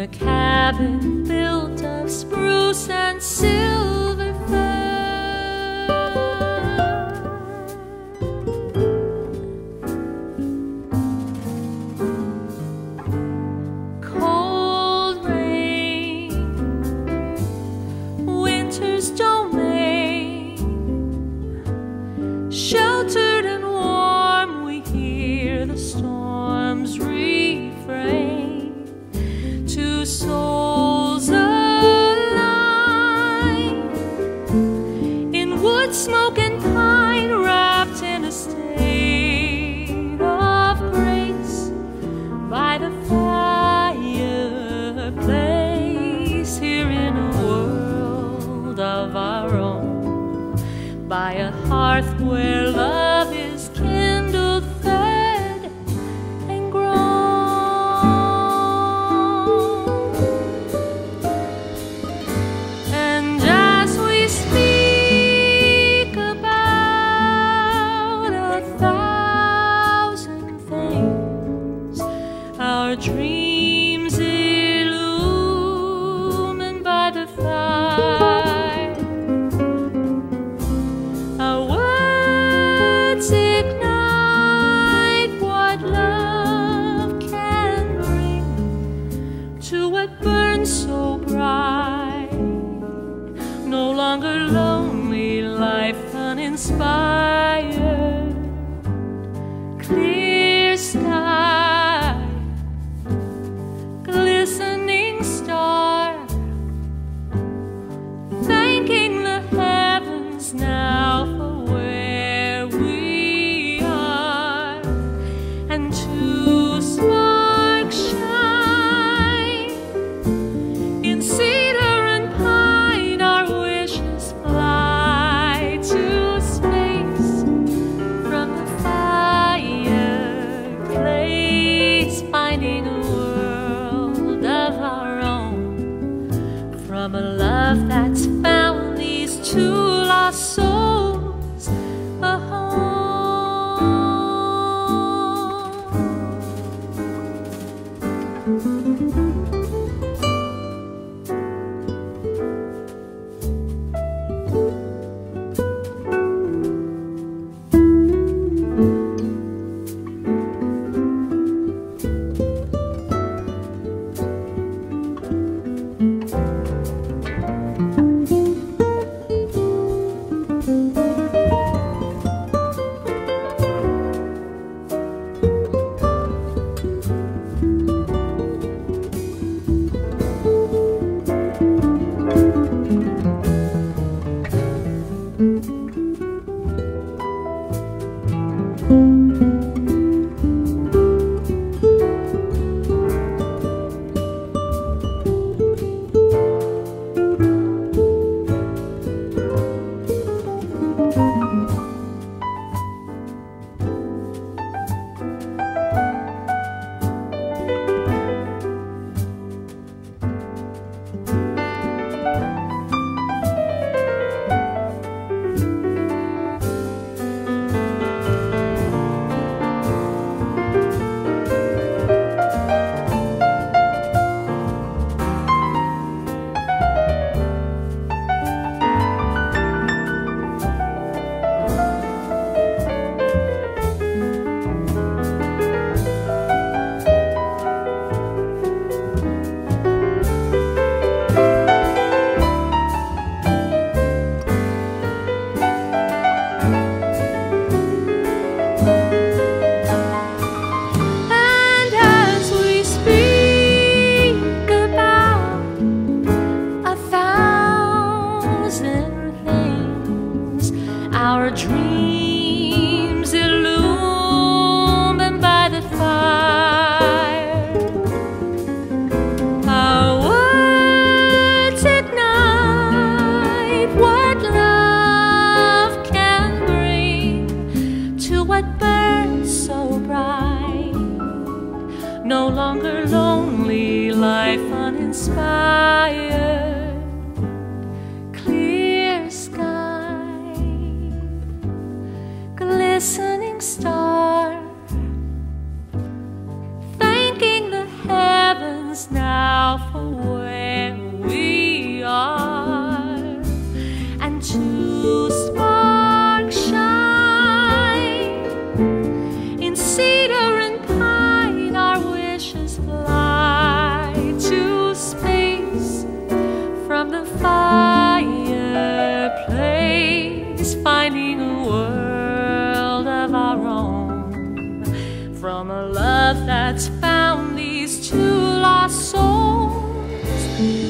a cabin built of spruce and silver fir. Cold rain, winters don't. souls alive. In wood smoke and pine wrapped in a state of grace by the fireplace here in a world of our own by a hearth where love life uninspired. Our dreams illumined by the fire, our words ignite what love can bring to what burns so bright. No longer lonely, life uninspired. Now for where we are, and two sparks shine in cedar and pine. Our wishes fly to space from the fireplace, finding a world of our own from a love that's souls